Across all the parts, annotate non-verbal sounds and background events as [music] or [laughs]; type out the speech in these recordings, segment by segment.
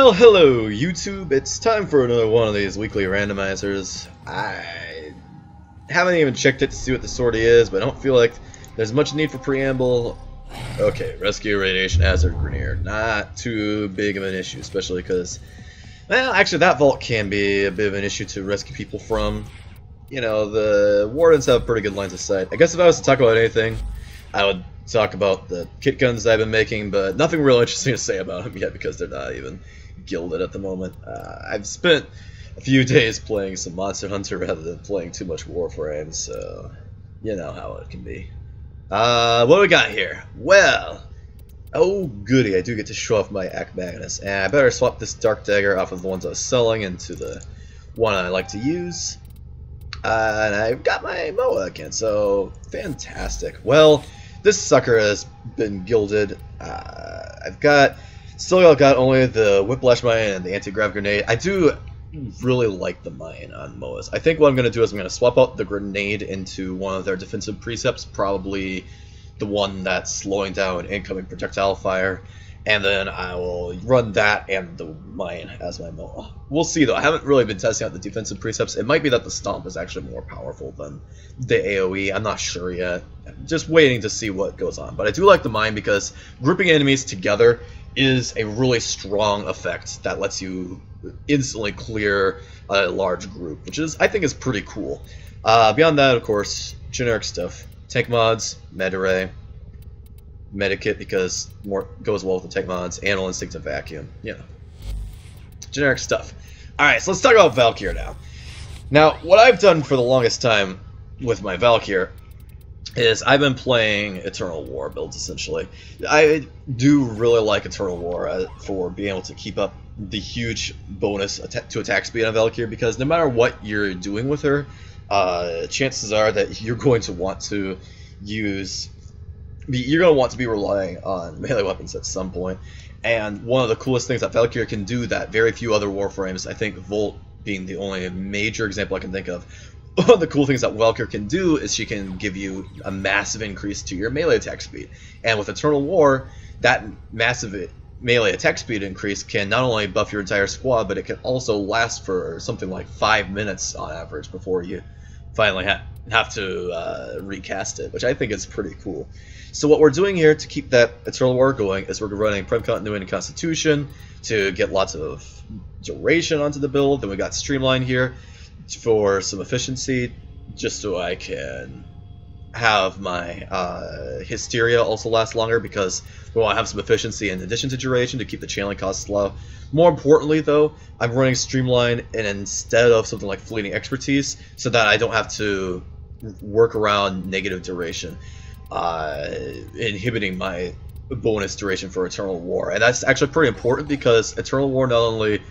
Well, hello YouTube. It's time for another one of these weekly randomizers. I haven't even checked it to see what the sortie is, but I don't feel like there's much need for preamble. Okay, rescue radiation hazard Grineer. Not too big of an issue, especially because, well, actually that vault can be a bit of an issue to rescue people from. You know, the wardens have pretty good lines of sight. I guess if I was to talk about anything, I would talk about the kit guns I've been making, but nothing real interesting to say about them yet because they're not even gilded at the moment. Uh, I've spent a few [laughs] days playing some Monster Hunter rather than playing too much Warframe, so you know how it can be. Uh, what we got here? Well, oh goody, I do get to show off my Ak Magnus, and I better swap this Dark Dagger off of the ones I was selling into the one I like to use. Uh, and I've got my Moa again, so fantastic. Well, this sucker has been gilded. Uh, I've got still got only the Whiplash Mine and the Anti-Grav Grenade. I do really like the mine on Moas. I think what I'm going to do is I'm going to swap out the grenade into one of their defensive precepts, probably the one that's slowing down incoming projectile fire, and then I will run that and the mine as my MOA. We'll see though. I haven't really been testing out the defensive precepts. It might be that the stomp is actually more powerful than the AoE. I'm not sure yet. just waiting to see what goes on. But I do like the mine because grouping enemies together is a really strong effect that lets you instantly clear a large group, which is I think is pretty cool. Uh, beyond that, of course, generic stuff. Tank mods, med array, medikit because more goes well with the tank mods, animal instinct and vacuum. Yeah, generic stuff. All right, so let's talk about Valkyr now. Now, what I've done for the longest time with my Valkyr is I've been playing Eternal War builds essentially. I do really like Eternal War uh, for being able to keep up the huge bonus to attack speed on Valkyr because no matter what you're doing with her, uh, chances are that you're going to want to use you're going to want to be relying on melee weapons at some point. And one of the coolest things that Valkyrie can do that very few other Warframes, I think Volt being the only major example I can think of, one of the cool things that Valkyr can do is she can give you a massive increase to your melee attack speed. And with Eternal War, that massive melee attack speed increase can not only buff your entire squad, but it can also last for something like five minutes on average before you finally ha have to uh, recast it, which I think is pretty cool. So what we're doing here to keep that Eternal War going is we're running Prime Continuity and Constitution to get lots of duration onto the build. Then we got Streamline here for some efficiency, just so I can have my uh, Hysteria also last longer because well, I have some efficiency in addition to duration to keep the channeling costs low. More importantly, though, I'm running Streamline and instead of something like Fleeting Expertise so that I don't have to work around negative duration uh, inhibiting my bonus duration for Eternal War. And that's actually pretty important because Eternal War not only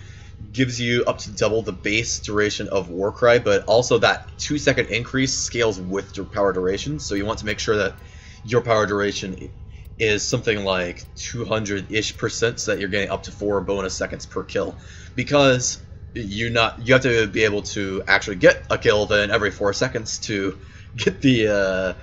gives you up to double the base duration of Warcry, but also that two second increase scales with your power duration. So you want to make sure that your power duration is something like 200 ish percent so that you're getting up to four bonus seconds per kill. Because you not you have to be able to actually get a kill then every four seconds to get the uh,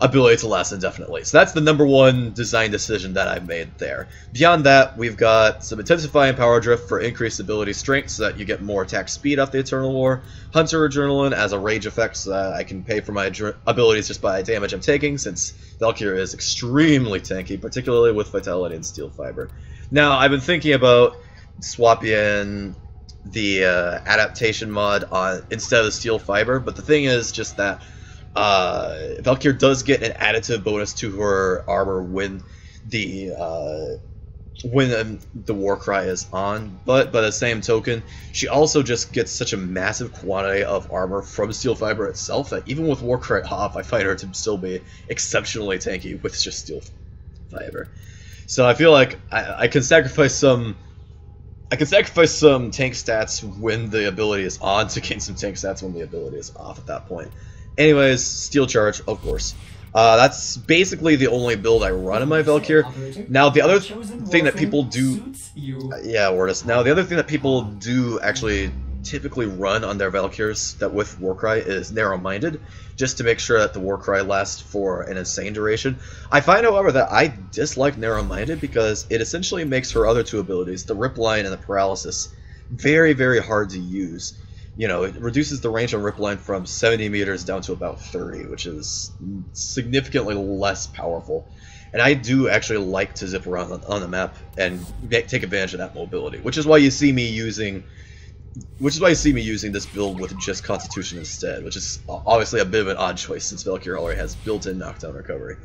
ability to last indefinitely. So that's the number one design decision that I've made there. Beyond that, we've got some Intensifying Power Drift for increased ability strength so that you get more attack speed off the Eternal War. Hunter Adrenaline as a rage effect so that I can pay for my abilities just by damage I'm taking since Valkyr is extremely tanky, particularly with Vitality and Steel Fiber. Now, I've been thinking about swapping in the uh, adaptation mod on instead of the Steel Fiber, but the thing is just that uh, Valkyr does get an additive bonus to her armor when the uh, when um, the war cry is on, but by the same token, she also just gets such a massive quantity of armor from steel fiber itself that even with war cry off, I find her to still be exceptionally tanky with just steel fiber. So I feel like I, I can sacrifice some. I can sacrifice some tank stats when the ability is on to gain some tank stats when the ability is off at that point. Anyways, Steel Charge, of course. Uh, that's basically the only build I run in my Valkyr. Now, the other thing that people do... Uh, yeah, Wordus. Now, the other thing that people do actually typically run on their Valkyrs that with Warcry is narrow-minded, just to make sure that the Warcry lasts for an insane duration. I find, however, that I dislike narrow-minded because it essentially makes her other two abilities, the Rip Line and the Paralysis, very, very hard to use. You know, it reduces the range on Rip Line from 70 meters down to about 30, which is significantly less powerful. And I do actually like to zip around on, the map and take advantage of that mobility, which is why you see me using which is why you see me using this build with just Constitution instead, which is obviously a bit of an odd choice since Valkyrie already has built-in knockdown recovery.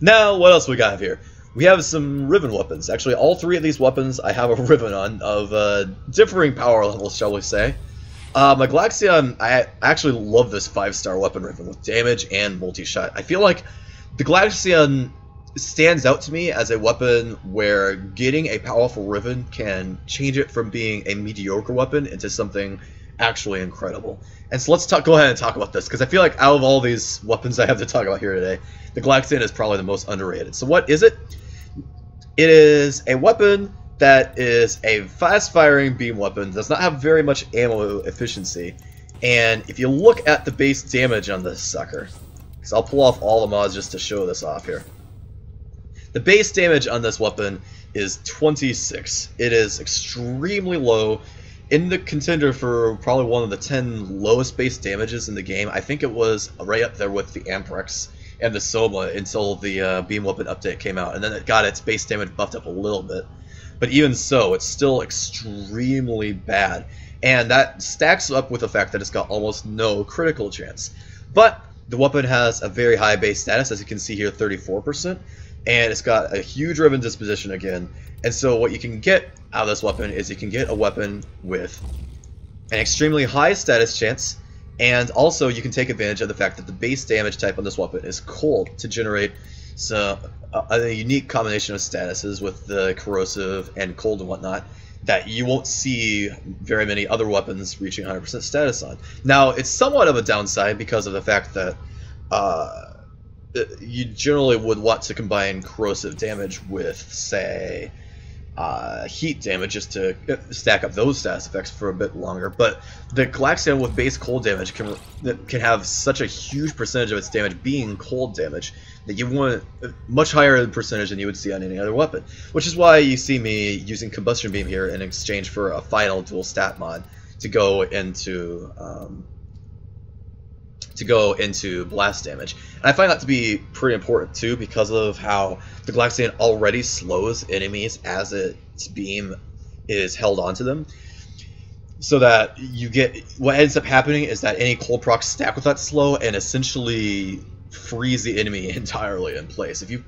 Now, what else we got here? We have some Riven weapons. Actually, all three of these weapons I have a [laughs] Riven on, of uh, differing power levels, shall we say. Uh, my Glaxion, I actually love this 5-star weapon Riven with damage and multi-shot. I feel like the Glaxion stands out to me as a weapon where getting a powerful Riven can change it from being a mediocre weapon into something actually incredible. And so let's talk, go ahead and talk about this, because I feel like out of all these weapons I have to talk about here today, the Glaxion is probably the most underrated. So what is it? It is a weapon that is a fast-firing beam weapon, does not have very much ammo efficiency, and if you look at the base damage on this sucker, because I'll pull off all the mods just to show this off here. The base damage on this weapon is 26. It is extremely low. In the contender for probably one of the 10 lowest base damages in the game, I think it was right up there with the Amprex and the Soma until the uh, Beam Weapon update came out, and then it got its base damage buffed up a little bit. But even so, it's still extremely bad, and that stacks up with the fact that it's got almost no critical chance. But the weapon has a very high base status, as you can see here, 34%, and it's got a huge Riven disposition again. And so what you can get out of this weapon is you can get a weapon with an extremely high status chance, and also you can take advantage of the fact that the base damage type on this weapon is cold to generate so, a, a unique combination of statuses with the corrosive and cold and whatnot that you won't see very many other weapons reaching 100% status on. Now, it's somewhat of a downside because of the fact that uh, you generally would want to combine corrosive damage with, say, uh, heat damage just to stack up those status effects for a bit longer. But the Glaxion with base cold damage can can have such a huge percentage of its damage being cold damage that you want much higher percentage than you would see on any other weapon. Which is why you see me using Combustion Beam here in exchange for a final dual stat mod to go into um, to go into blast damage. And I find that to be pretty important too because of how the Glaxion already slows enemies as its beam is held onto them. So that you get what ends up happening is that any cold procs stack with that slow and essentially freeze the enemy [laughs] entirely in place. If you,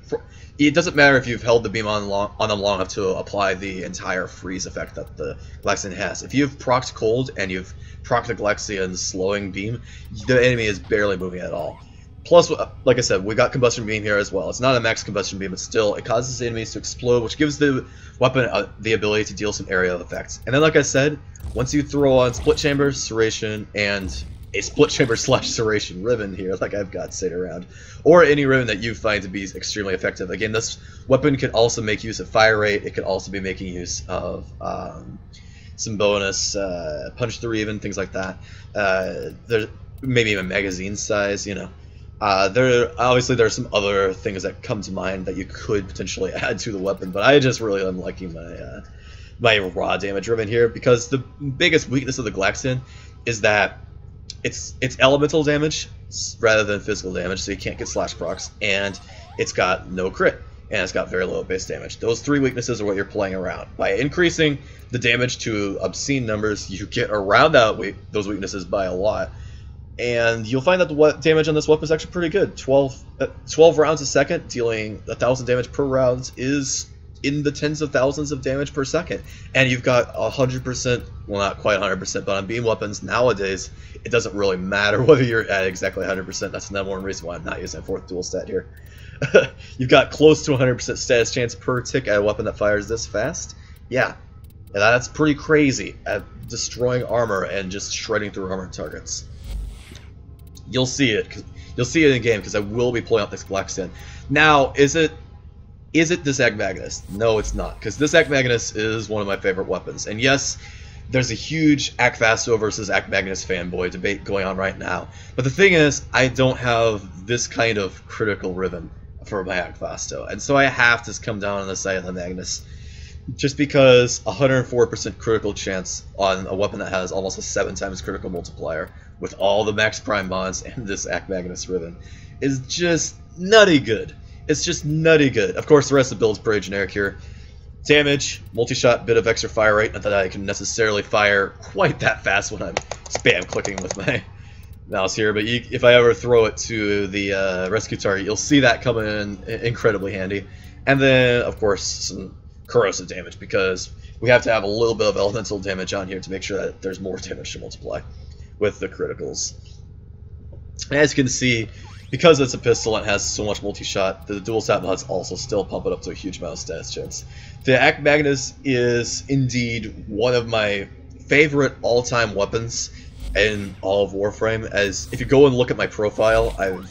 it doesn't matter if you've held the beam on long, on them long enough to apply the entire freeze effect that the Glaxion has. If you've procced cold and you've procced the Glaxion's slowing beam, the enemy is barely moving at all. Plus, like I said, we got combustion beam here as well. It's not a max combustion beam, but still, it causes the enemies to explode, which gives the weapon uh, the ability to deal some area effects. And then, like I said, once you throw on split chamber, serration, and a split chamber slash serration Riven here, like I've got sitting around, or any riven that you find to be extremely effective. Again, this weapon can also make use of fire rate. It could also be making use of um, some bonus uh, punch through even things like that. Uh, maybe even magazine size, you know. Uh, there obviously there are some other things that come to mind that you could potentially [laughs] add to the weapon, but I just really am liking my uh, my raw damage Riven here because the biggest weakness of the Glaxion is that it's it's elemental damage rather than physical damage, so you can't get slash procs, and it's got no crit, and it's got very low base damage. Those three weaknesses are what you're playing around. By increasing the damage to obscene numbers, you get around that we- those weaknesses by a lot, and you'll find that the damage on this weapon is actually pretty good. 12, uh, 12 rounds a second, dealing a thousand damage per round is in the tens of thousands of damage per second. And you've got 100%, well, not quite 100%, but on beam weapons nowadays, it doesn't really matter [laughs] whether you're at exactly 100%. That's another one reason why I'm not using a fourth dual stat here. [laughs] you've got close to 100% status chance per tick at a weapon that fires this fast. Yeah, and that's pretty crazy at destroying armor and just shredding through armor targets. You'll see it. You'll see it in game because I will be pulling out this Glaxion. Now, is it is it this Ak Magnus? No, it's not, because this Ak Magnus is one of my favorite weapons. And yes, there's a huge Akvasto versus Ak Magnus fanboy debate going on right now. But the thing is, I don't have this kind of critical Riven for my Akvasto, and so I have to come down on the side of the Magnus. Just because 104% critical chance on a weapon that has almost a 7 times critical multiplier with all the max prime bonds and this Ak Magnus Riven is just nutty good. It's just nutty good. Of course, the rest of the build's pretty generic here. Damage, multi-shot, bit of extra fire rate. Not that I can necessarily fire quite that fast when I'm spam clicking with my [laughs] mouse here, but you, if I ever throw it to the uh, rescue target, you'll see that come in incredibly handy. And then, of course, some corrosive damage, because we have to have a little bit of elemental damage on here to make sure that there's more damage to multiply with the criticals. As you can see, because it's a pistol and has so much multi-shot, the dual stat mods also still pump it up to a huge amount of stats chance. The Ak Magnus is indeed one of my favorite all-time weapons in all of Warframe, as if you go and look at my profile, I've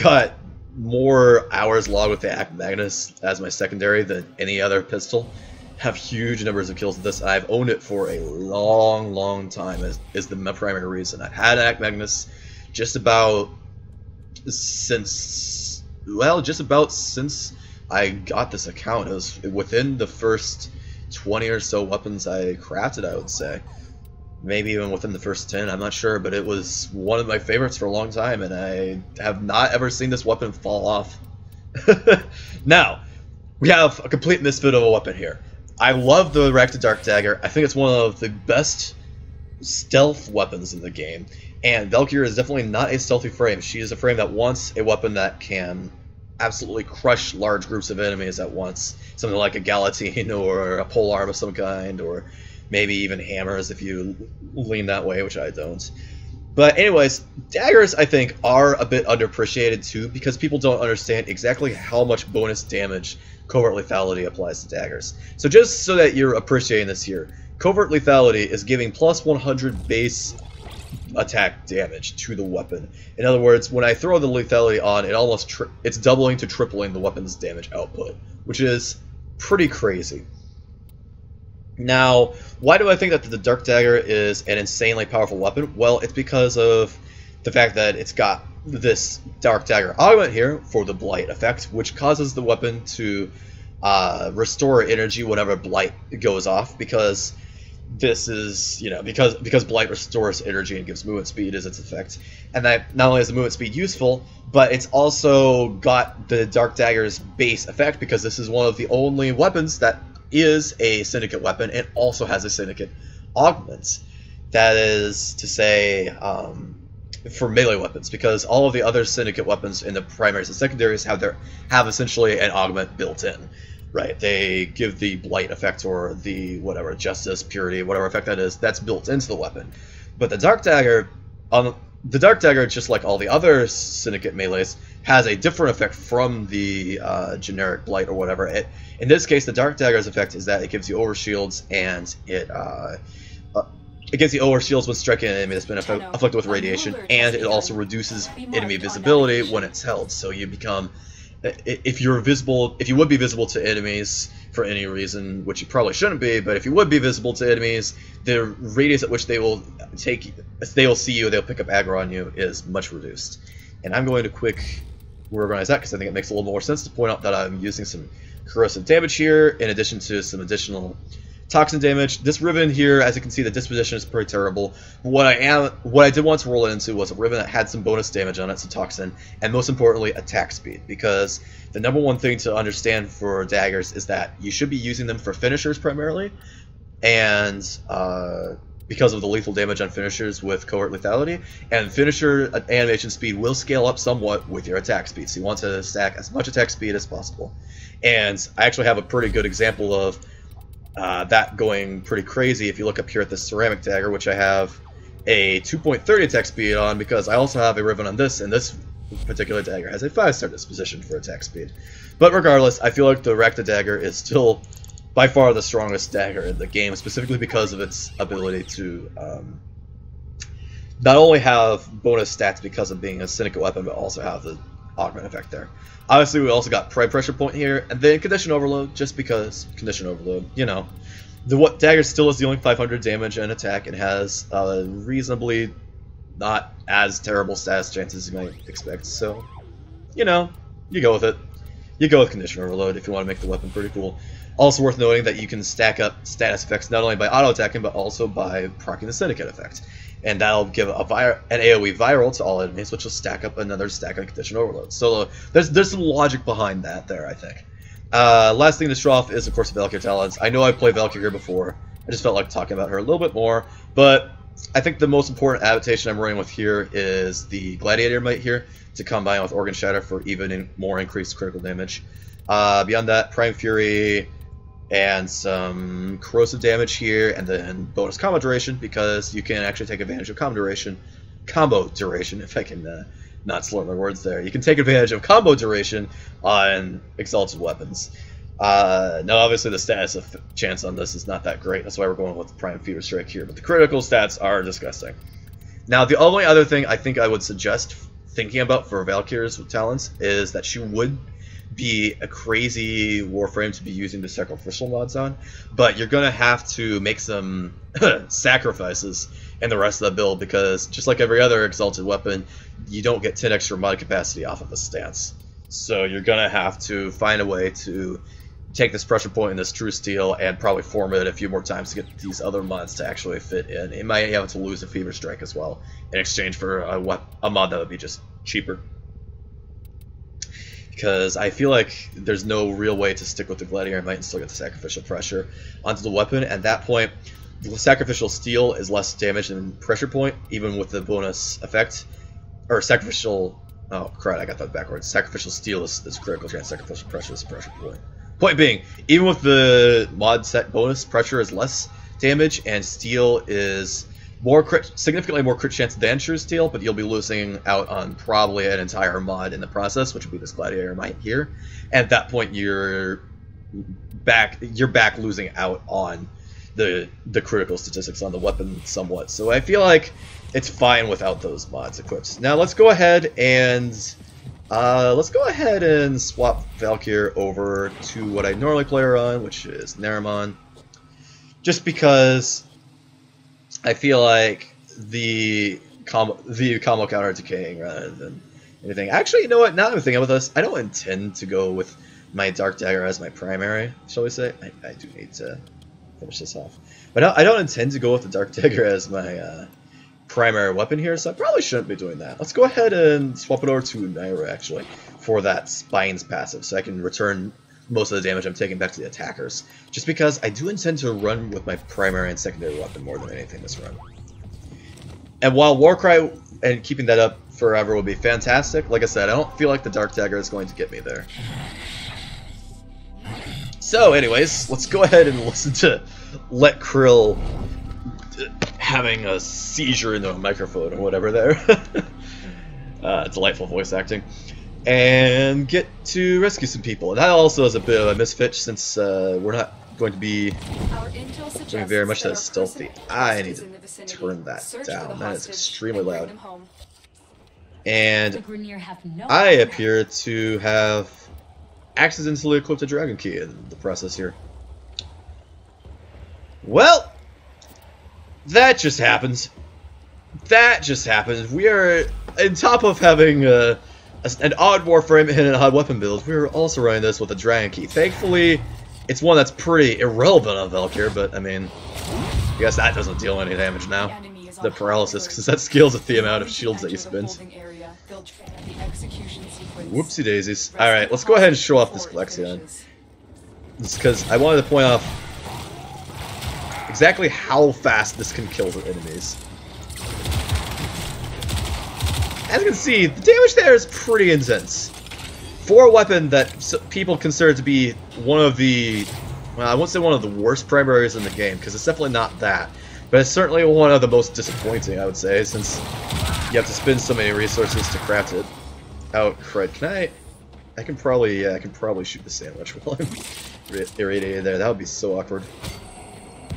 got more hours logged with the Ak Magnus as my secondary than any other pistol. Have huge numbers of kills with this. I've owned it for a long, long time. Is, is the primary reason. I've had Ak Magnus just about since well, just about since I got this account. It was within the first 20 or so weapons I crafted, I would say. Maybe even within the first 10, I'm not sure, but it was one of my favorites for a long time, and I have not ever seen this weapon fall off. [laughs] now, we have a complete misfit of a weapon here. I love the Rakta Dark Dagger. I think it's one of the best stealth weapons in the game. And Valkyrie is definitely not a stealthy frame. She is a frame that wants a weapon that can absolutely crush large groups of enemies at once. Something like a Galatine [laughs] or a polearm of some kind, or maybe even hammers if you lean that way, which I don't. But anyways, daggers I think are a bit underappreciated too because people don't understand exactly how much bonus damage covert lethality applies to daggers. So just so that you're appreciating this here, covert lethality is giving plus 100 base attack damage to the weapon. In other words, when I throw the lethality on, it almost it's doubling to tripling the weapon's damage output, which is pretty crazy. Now, why do I think that the Dark Dagger is an insanely powerful weapon? Well, it's because of the fact that it's got this Dark Dagger augment here for the Blight effect, which causes the weapon to uh, restore energy whenever Blight goes off, because this is you know because because blight restores energy and gives movement speed as its effect. And that not only is the movement speed useful but it's also got the dark dagger's base effect because this is one of the only weapons that is a syndicate weapon and also has a syndicate augment. That is to say um, for melee weapons because all of the other syndicate weapons in the primaries and secondaries have their have essentially an augment built in Right, they give the blight effect or the whatever justice, purity, whatever effect that is. That's built into the weapon. But the dark dagger, on the dark dagger, just like all the other syndicate melees, has a different effect from the uh, generic blight or whatever. It, in this case, the dark dagger's effect is that it gives you over shields and it uh, uh, it gives you over shields when striking an enemy that's been afflicted with radiation, and it also reduces enemy visibility when it's held. So you become if you're visible, if you would be visible to enemies for any reason, which you probably shouldn't be, but if you would be visible to enemies, the radius at which they will take, they will see you, they'll pick up aggro on you, is much reduced. And I'm going to quick reorganize that because I think it makes a little more sense to point out that I'm using some corrosive damage here, in addition to some additional Toxin damage. This Riven here, as you can see, the disposition is pretty terrible. What I am, what I did want to roll it into was a Riven that had some bonus damage on it, some Toxin, and most importantly, attack speed. Because the number one thing to understand for daggers is that you should be using them for finishers primarily, and uh, because of the lethal damage on finishers with covert lethality, and finisher animation speed will scale up somewhat with your attack speed. So you want to stack as much attack speed as possible. And I actually have a pretty good example of uh, that going pretty crazy if you look up here at the ceramic dagger, which I have a 2.30 attack speed on because I also have a riven on this, and this particular dagger has a 5-star disposition for attack speed. But regardless, I feel like the Rakta dagger is still by far the strongest dagger in the game, specifically because of its ability to um, not only have bonus stats because of being a cynical weapon, but also have the augment effect there. Obviously, we also got Prime Pressure Point here, and then Condition Overload, just because Condition Overload, you know. The what dagger still is dealing 500 damage and attack and has a reasonably not as terrible status chances as you might expect. So, you know, you go with it. You go with Condition Overload if you want to make the weapon pretty cool. Also worth noting that you can stack up status effects not only by auto-attacking, but also by proccing the Syndicate effect. And that'll give a vir an AoE viral to all enemies, which will stack up another stack of Condition Overload. So uh, there's, there's some logic behind that there, I think. Uh, last thing to show off is, of course, Valkyrie Talons. I know I've played Valkyrie before. I just felt like talking about her a little bit more. But I think the most important adaptation I'm running with here is the Gladiator Might here to combine with Organ Shatter for even more increased critical damage. Uh, beyond that, Prime Fury and some corrosive damage here, and then bonus combo duration because you can actually take advantage of combo duration, combo duration [laughs] if I can uh, not slur my words there. You can take advantage of combo duration on exalted weapons. Uh, now, obviously, the status of chance on this is not that great. That's why we're going with Prime Fever Strike here. But the critical stats are disgusting. Now, the only other thing I think I would suggest thinking about for Valkyries with talons is that she would be a crazy warframe to be using the sacrificial mods on, but you're gonna have to make some [laughs] sacrifices in the rest of the build because just like every other exalted weapon, you don't get 10 extra mod capacity off of a stance. So you're gonna have to find a way to take this pressure point and this true steel and probably form it a few more times to get these other mods to actually fit in. It might have to lose a fever strike as well in exchange for a, a mod that would be just cheaper. Because I feel like there's no real way to stick with the Gladiator Might and still get the sacrificial pressure onto the weapon. At that point, the sacrificial steel is less damage than pressure point, even with the bonus effect. Or sacrificial Oh, crap, I got that backwards. Sacrificial steel is, is critical chance, sacrificial pressure is pressure point. Point being, even with the mod set bonus, pressure is less damage, and steel is more crit, significantly more crit chance than true steel, but you'll be losing out on probably an entire mod in the process, which would be this gladiator might here. At that point, you're back, you're back losing out on the the critical statistics on the weapon somewhat. So I feel like it's fine without those mods equipped. Now let's go ahead and uh, let's go ahead and swap Valkyr over to what I normally play her on, which is Naramon. Just because I feel like the combo, the combo counter decaying rather than anything. Actually, you know what? Now I'm thinking with this, I don't intend to go with my Dark Dagger as my primary, shall we say. I, I do need to finish this off. But I don't intend to go with the Dark [laughs] Dagger as my uh, primary weapon here, so I probably shouldn't be doing that. Let's go ahead and swap it over to Naira, actually, for that Spines passive, so I can return most of the damage I'm taking back to the attackers. Just because I do intend to run with my primary and secondary weapon more than anything this run. And while Warcry and keeping that up forever would be fantastic, like I said, I don't feel like the Dark Dagger is going to get me there. So, anyways, let's go ahead and listen to Lech Kril having a seizure in the microphone or whatever there. [laughs] uh, delightful voice acting. And get to rescue some people. And that also is a bit of a misfit since uh, we're not going to be doing very much that stealthy. I need to turn that down. That is extremely loud. And I appear to have accidentally equipped a dragon key in the process here. Well, that just happens. That just happens. We are, on top of having uh, an odd warframe and an odd weapon build, we are also running this with a dragon key. Thankfully, it's one that's pretty irrelevant on Valkyr, but I mean, I guess that doesn't deal any damage now. The paralysis, because that scales with the amount of shields that you spend. Whoopsie daisies. Alright, let's go ahead and show off this Glaxion. Just because I wanted to point off exactly how fast this can kill the enemies. As you can see, the damage there is pretty intense. For a weapon that people consider to be one of the, well, I won't say one of the worst primaries in the game, because it's definitely not that. But it's certainly one of the most disappointing, I would say, since you have to spend so many resources to craft it. Oh, crud. Can I... I can probably, yeah, I can probably shoot the sandwich [laughs] while I'm irradiated there. That would be so awkward.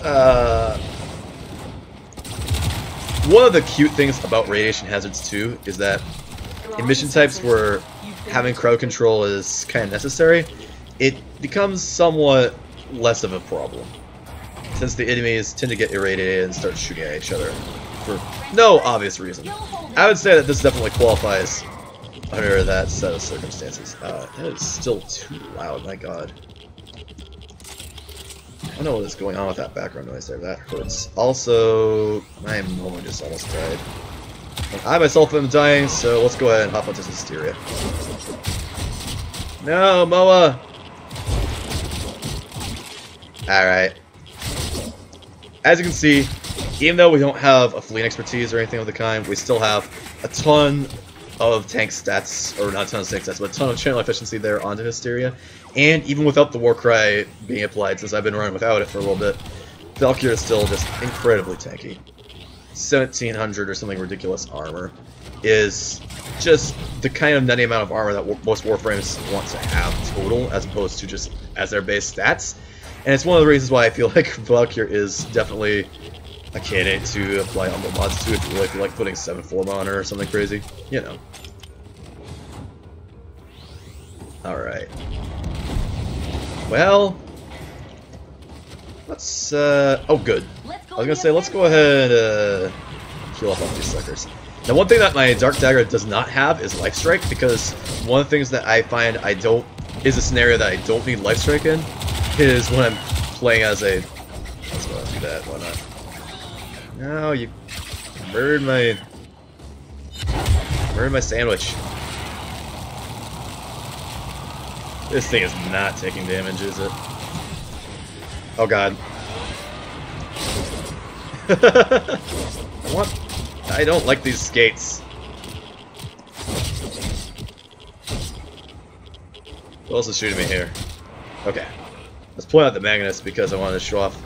Uh, one of the cute things about radiation hazards too is that in mission types where having crowd control is kind of necessary, it becomes somewhat less of a problem. since the enemies tend to get irradiated and start shooting at each other for no obvious reason. I would say that this definitely qualifies under that set of circumstances. Uh, that is still too loud, my god. I don't know what is going on with that background noise there. That hurts. Also, my Momo just almost died. I myself am dying, so let's go ahead and hop onto Hysteria. No, Moa! Alright. As you can see, even though we don't have a fleet expertise or anything of the kind, we still have a ton of tank stats, or not a ton of tank stats, but a ton of channel efficiency there onto Hysteria. And even without the Warcry being applied, since I've been running without it for a little bit, Valkyrie is still just incredibly tanky. 1700 or something ridiculous armor is just the kind of nutty amount of armor that most Warframes want to have total, as opposed to just as their base stats. And it's one of the reasons why I feel [laughs] like Valkyrie is definitely a candidate to apply Umbra mods to if you like, like putting 7 form on her or something crazy. You know. Alright. Well... Let's, uh... Oh, good. I was gonna say, let's go ahead and uh, heal up all these suckers. Now, one thing that my Dark Dagger does not have is Life Strike, because one of the things that I find I don't... is a scenario that I don't need Life Strike in, is when I'm playing as a... Let's go ahead and do that, why not? No, you murdered my... Murdered my sandwich. This thing is not taking damage, is it? Oh god. [laughs] what? I don't like these skates. Who else is shooting me here? Okay. Let's point out the Magnus because I wanted to show off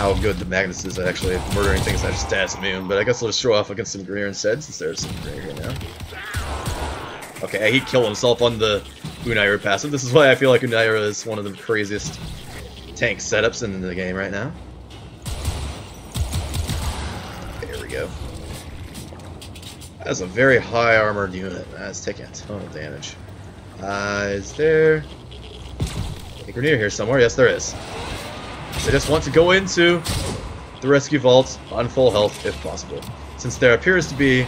how good the Magnus is at actually murdering things that are stats immune, but I guess let's show off against some Grineer instead, since there's some Grineer here now. Okay, he killed himself on the Unairu passive. This is why I feel like Unairu is one of the craziest tank setups in the game right now. There we go. That's a very high armored unit. That's taking a ton of damage. Uh, is there a Grineer here somewhere? Yes, there is. They just want to go into the rescue vault on full health if possible, since there appears to be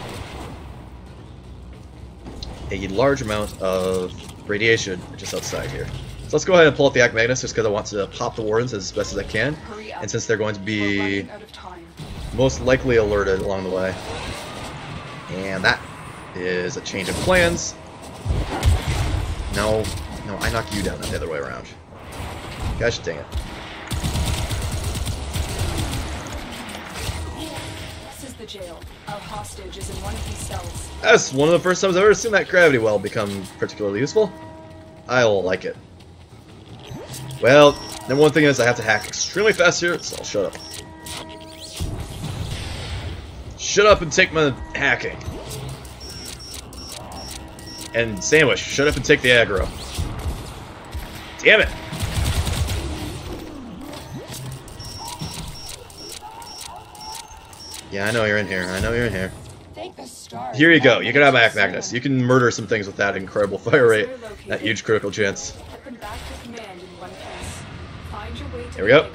a large amount of radiation just outside here. So let's go ahead and pull out the Ak Magnus just because I want to pop the wardens as best as I can, and since they're going to be most likely alerted along the way. And that is a change of plans. No, no, I knock you down the other way around. Gosh dang it. Jail. Our hostage is in one of these cells. That's one of the first times I've ever seen that gravity well become particularly useful. I'll like it. Well, then one thing is I have to hack extremely fast here, so I'll shut up. Shut up and take my hacking. And Sandwich, shut up and take the aggro. Damn it! Yeah, I know you're in here. I know you're in here. Here you go. You can have Ak Magnus. You can murder some things with that incredible fire rate. That huge critical chance. Here we go.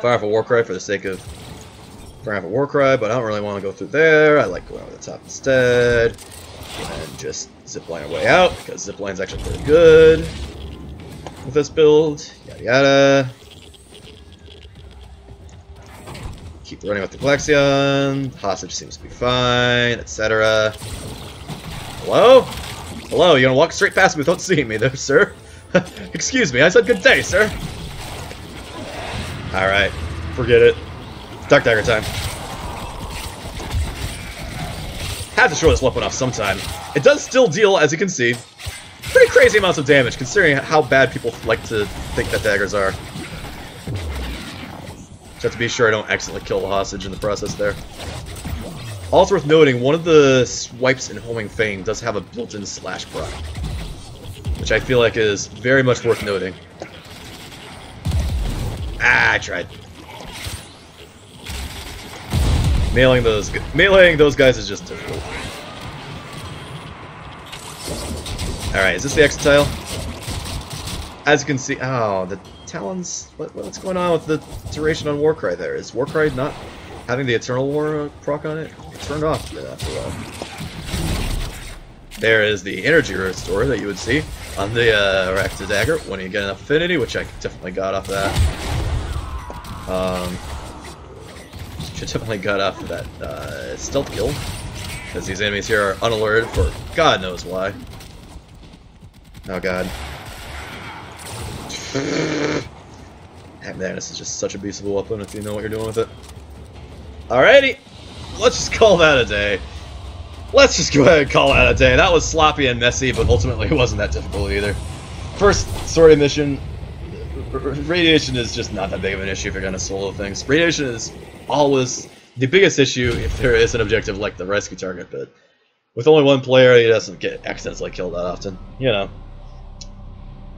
Fire off a Warcry for the sake of fire off a Warcry, but I don't really want to go through there. I like going over the top instead. And just zipline our way out, because zipline's actually pretty good with this build. Yada yada. Keep running with the Glaxion. Hostage seems to be fine, etc. Hello? Hello, you're gonna walk straight past me without seeing me there, sir? [laughs] Excuse me, I said good day, sir. Alright, forget it. Dark Dagger time. Had to show this weapon off sometime. It does still deal, as you can see, pretty crazy amounts of damage, considering how bad people like to think that daggers are. Just have to be sure I don't accidentally kill the hostage in the process there. Also worth noting, one of the swipes in Homing Fang does have a built-in slash proc. Which I feel like is very much worth noting. Ah, I tried. Mailing those, meleeing those guys is just difficult. Alright, is this the exit tile? As you can see, oh, the Talon's... What, what's going on with the duration on Warcry there? Is Warcry not having the Eternal War uh, proc on it? It turned off after a while. There is the energy restore that you would see on the uh, Rakta Dagger when you get an affinity, which I definitely got off that. Um, definitely got off of that uh, stealth kill, because these enemies here are unalerted for God knows why. Oh god. [sighs] Man, this is just such a beast of a weapon if you know what you're doing with it. Alrighty, let's just call that a day. Let's just go ahead and call that a day. That was sloppy and messy, but ultimately it wasn't that difficult either. First sortie mission, radiation is just not that big of an issue if you're gonna solo things. Radiation is always the biggest issue if there is an objective like the rescue target, but with only one player, he doesn't get accidentally killed that often, you know.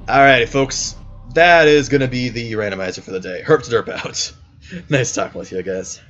Alrighty, folks. That is going to be the randomizer for the day. Herp De Derp out. [laughs] nice talking with you guys.